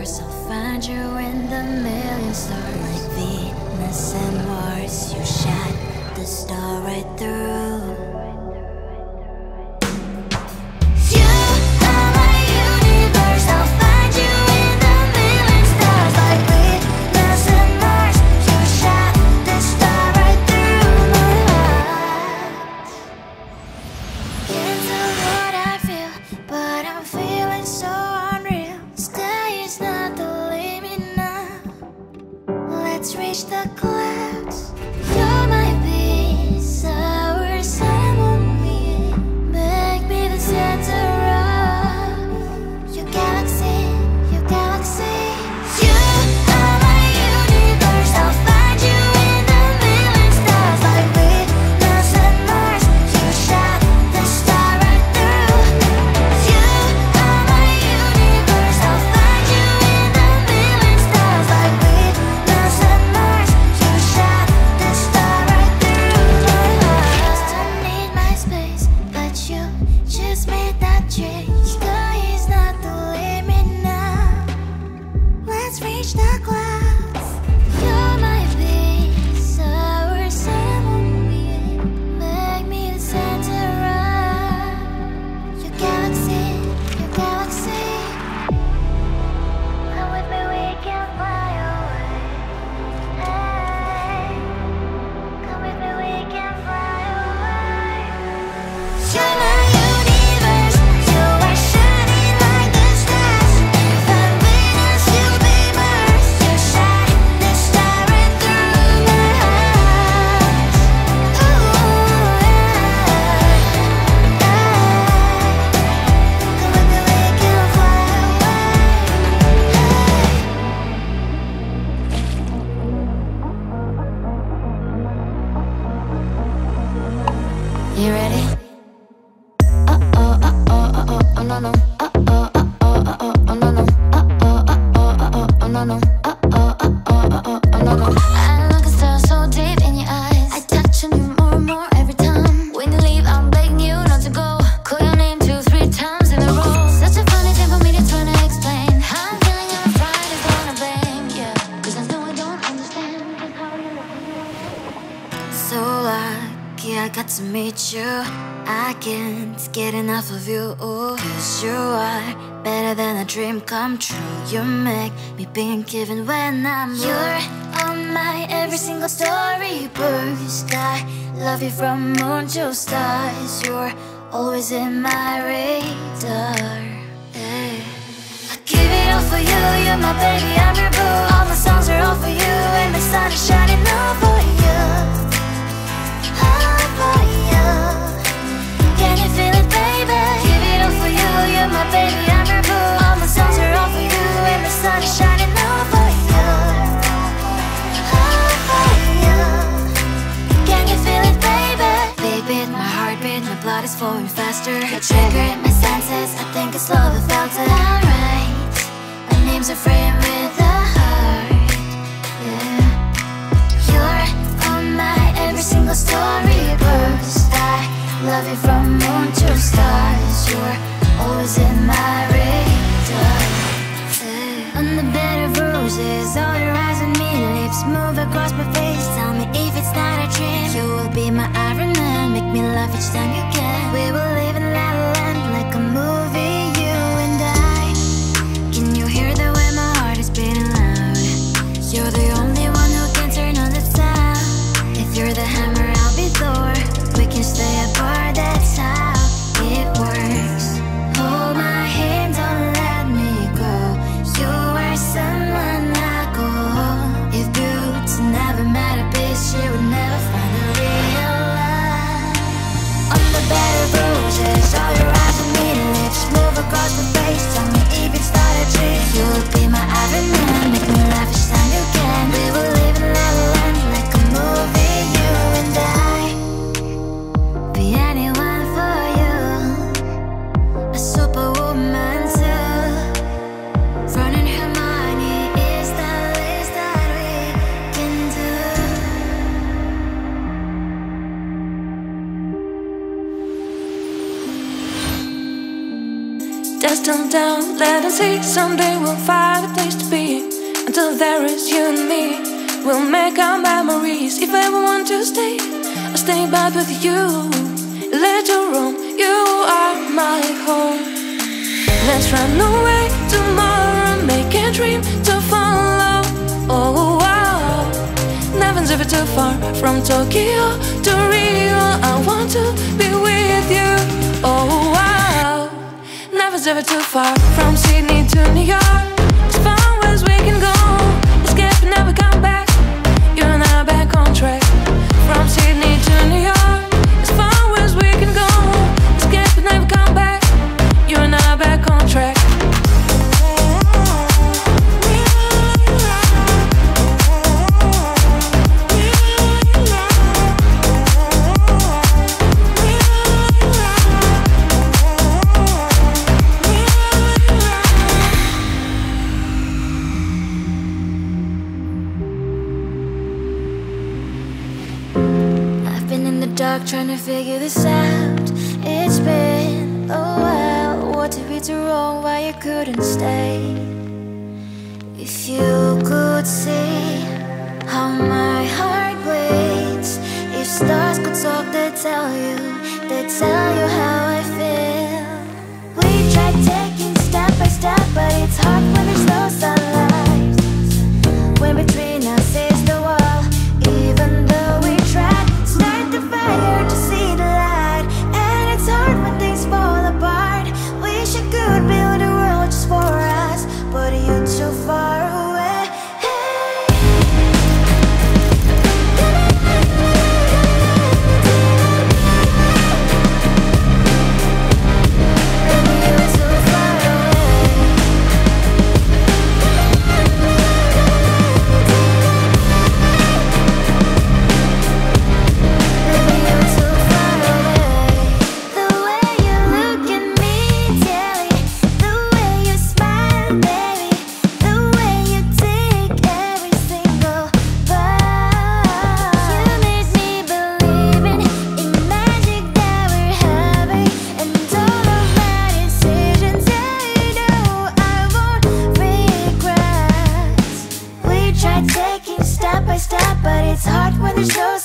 universe, I'll find you in the million stars. Like Venus and Mars, you shot the star right through. Let's reach the cloud. to meet you. I can't get enough of you. Cause you are better than a dream come true. You make me pink even when I'm You're on my every single storybook sky Love you from moon to stars. You're always in my radar. Hey. I give it all for you, you're my baby, I'm your boo. All my songs are all for you. And the sun is shining forward faster. It triggered my senses, I think it's love, I felt it. Alright, my names a frame with a heart. Yeah. You're on my every single story. Verse I love you from moon to stars. You're always in my radar. On the bed of roses, all your eyes on me. Lips move across my face, tell me if it's not a dream. You will be my Iron Man, make me laugh each time you jump down, let us see. Someday we'll find a place to be. Until there is you and me, we'll make our memories. If I want to stay, I'll stay back with you. Little room, you are my home. Let's run away tomorrow, make a dream to follow. Oh, wow. Nothing's ever too far from Tokyo to Rio. I want to be with you. Oh was ever too far. From Sydney to New York As far as we can go. Escape never trying to figure this out. It's been a while. What did we do wrong, why you couldn't stay? If you could see how my heart bleeds. If stars could talk, they'd tell you. They'd tell you how I the show's